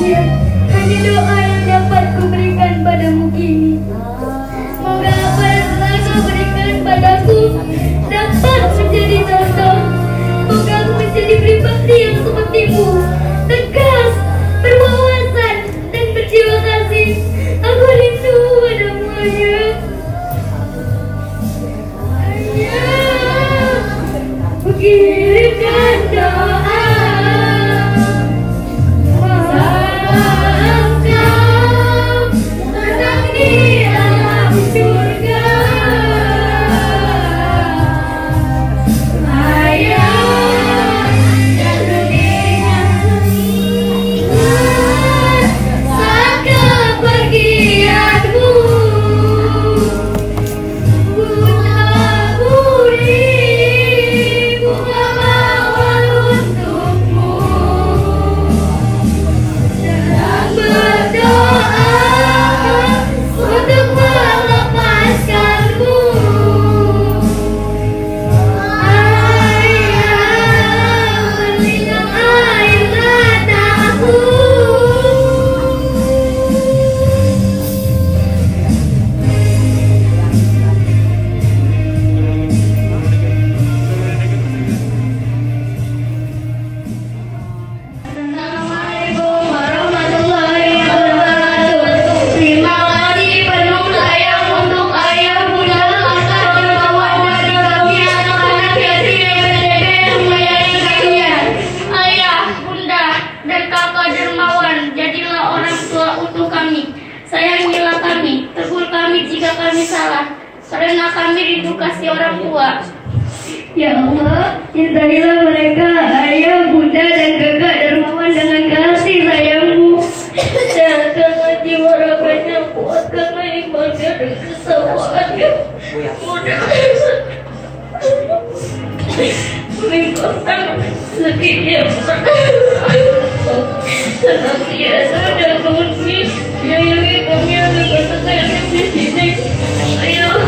kecil Hanya doa yang dapat ku padamu kini. Semoga apa yang telah kau berikan padaku. Dapat menjadi contoh Semoga aku menjadi pribadi yang susah karena kami diedukasi orang tua. Ya Allah, cintailah mereka, ayah, bunda, dan kakak dermawan dengan kasih sayangmu. Sehatkanlah jiwa raganya, kuatkanlah imannya dan kesabarannya. Meningkatkan sedikitnya senantiasa dan mengusir biaya 56.